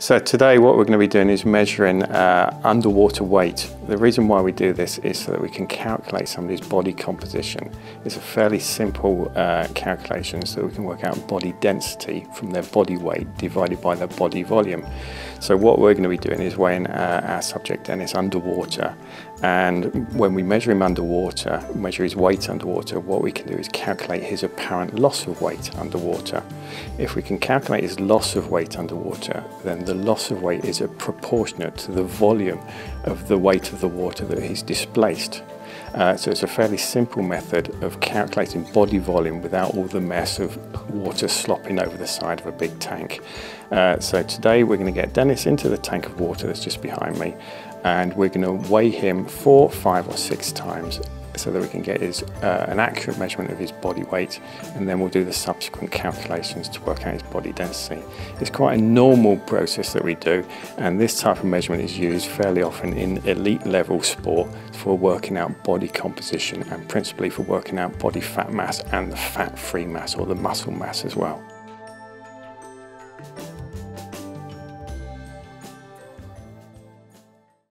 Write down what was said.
So today what we're going to be doing is measuring uh, underwater weight. The reason why we do this is so that we can calculate somebody's body composition. It's a fairly simple uh, calculation so we can work out body density from their body weight divided by their body volume. So what we're going to be doing is weighing uh, our subject Dennis underwater and when we measure him underwater, measure his weight underwater, what we can do is calculate his apparent loss of weight underwater. If we can calculate his loss of weight underwater, then the loss of weight is a proportionate to the volume of the weight of the water that he's displaced. Uh, so it's a fairly simple method of calculating body volume without all the mess of water slopping over the side of a big tank. Uh, so today we're going to get Dennis into the tank of water that's just behind me and we're going to weigh him four, five or six times so that we can get his, uh, an accurate measurement of his body weight and then we'll do the subsequent calculations to work out his body density. It's quite a normal process that we do and this type of measurement is used fairly often in elite level sport for working out body composition and principally for working out body fat mass and the fat free mass or the muscle mass as well.